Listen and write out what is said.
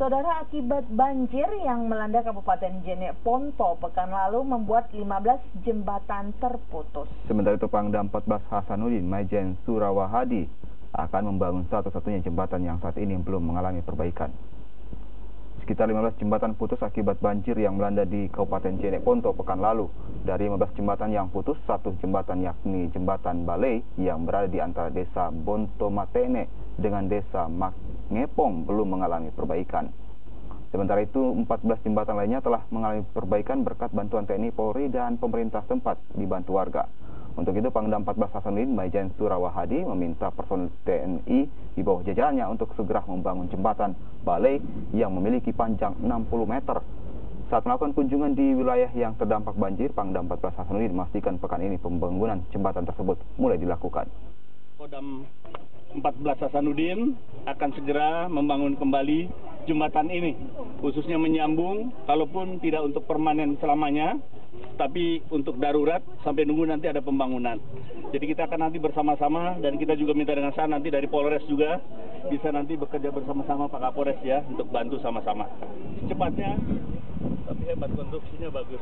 Saudara akibat banjir yang melanda Kabupaten Jenek Ponto pekan lalu membuat 15 jembatan terputus. Sementara itu Pangdam 14 Hasanuddin Majen Surawahadi akan membangun satu-satunya jembatan yang saat ini belum mengalami perbaikan. Sekitar 15 jembatan putus akibat banjir yang melanda di Kabupaten Jenek Ponto pekan lalu. Dari 15 jembatan yang putus, satu jembatan yakni jembatan Balai yang berada di antara desa Bontomatene dengan desa Mak Ngepong belum mengalami perbaikan. Sementara itu, 14 jembatan lainnya telah mengalami perbaikan berkat bantuan TNI Polri dan pemerintah tempat dibantu warga. Untuk itu, Pangdam 14 Hasanuddin Maijen Surawahadi meminta personil TNI di bawah jajarannya untuk segera membangun jembatan balai yang memiliki panjang 60 meter. Saat melakukan kunjungan di wilayah yang terdampak banjir, Pangdam 14 Hasanuddin memastikan pekan ini pembangunan jembatan tersebut mulai dilakukan. Kodam 14 Hasanuddin akan segera membangun kembali jembatan ini khususnya menyambung kalaupun tidak untuk permanen selamanya tapi untuk darurat sampai nunggu nanti ada pembangunan. Jadi kita akan nanti bersama-sama dan kita juga minta dengan saya nanti dari Polres juga bisa nanti bekerja bersama-sama Pak Kapolres ya untuk bantu sama-sama. Secepatnya tapi hebat konstruksinya bagus.